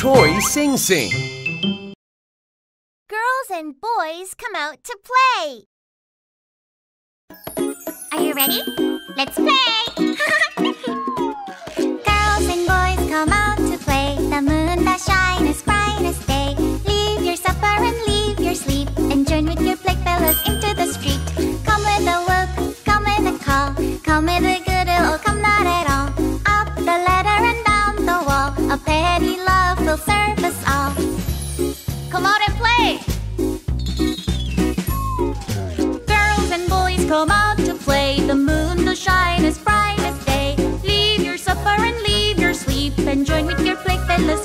Daddy Sing Sing. Girls and boys come out to play. Are you ready? Let's play! Girls and boys come out to play. The moon does shine as bright as day. Leave your supper and leave your sleep. And join with your playfellows into the street. Come with a whoop, come with a call. Come with a good or come not at all. Up the ladder and down the wall. A petty love will serve us. Come out and play! Girls and boys come out to play. The moon will shine as bright as day. Leave your supper and leave your sleep and join with your playfellows